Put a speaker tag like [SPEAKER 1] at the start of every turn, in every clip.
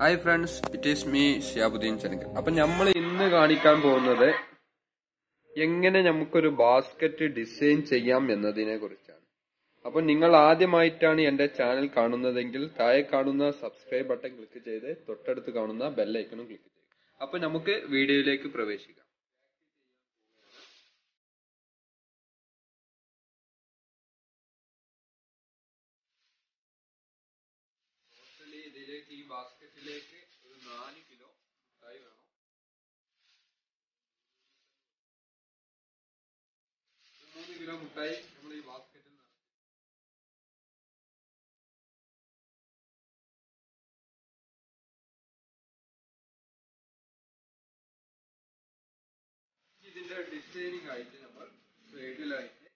[SPEAKER 1] Hi friends it is me Shiyabuddin Chanakkal അപ്പൊ നമ്മൾ ഇന്ന് കാണിക്കാൻ പോകുന്നത് എങ്ങനെ നമുക്കൊരു ബാസ്ക്കറ്റ് ഡിസൈൻ ചെയ്യാം എന്നതിനെ കുറിച്ചാണ്. അപ്പൊ നിങ്ങൾ ആദ്യമായിട്ടാണ് എന്റെ ചാനൽ കാണുന്നതെങ്കിൽ താഴെ കാണുന്ന സബ്സ്ക്രൈബ് ബട്ടൺ ക്ലിക്ക് ചെയ്ത് തൊട്ടടുത്ത് കാണുന്ന ബെല്ലൈക്കണും ക്ലിക്ക് ചെയ്യുക അപ്പൊ നമുക്ക് വീഡിയോയിലേക്ക് പ്രവേശിക്കാം. ഈ ബാസ്ക്കറ്റിലേക്ക് ഒരു നാല് കിലോ മുട്ടായി വേണം. മൂന്ന് കിലോ മുട്ടായി നമ്മൾ ഈ ബാസ്ക്കറ്റിൽ നിറച്ച് ഇതിന്റെ ഡിസൈനിങ് ആയിട്ട് നമ്മൾ സൈഡിലായിട്ട്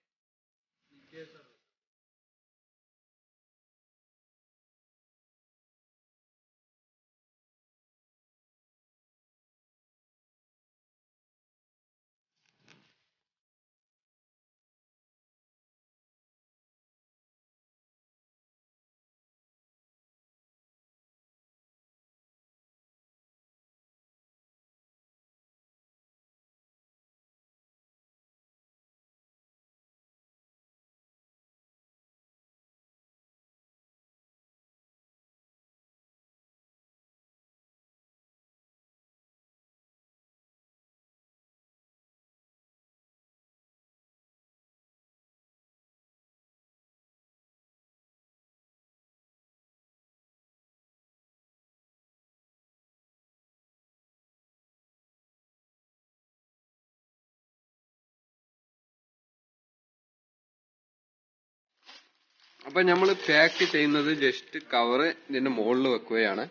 [SPEAKER 1] അപ്പൊ നമ്മൾ പാക്ക് ചെയ്യുന്നത് ജസ്റ്റ് കവറ് ഇതിന്റെ മുകളിൽ വെക്കുകയാണ്.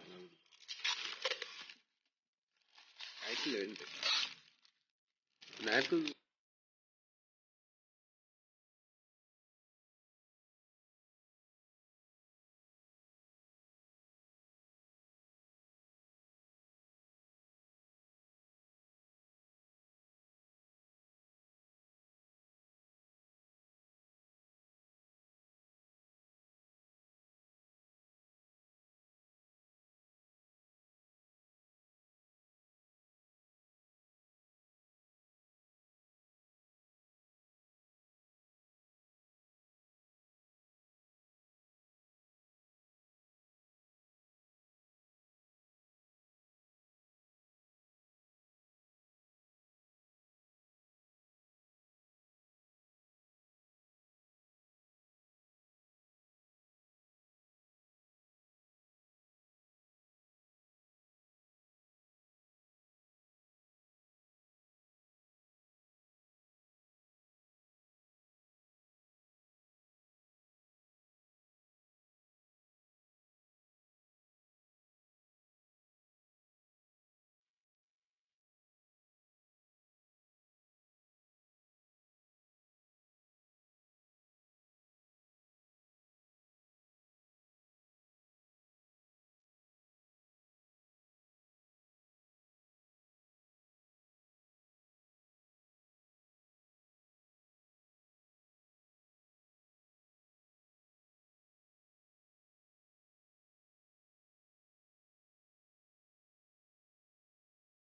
[SPEAKER 1] നേരത്തെ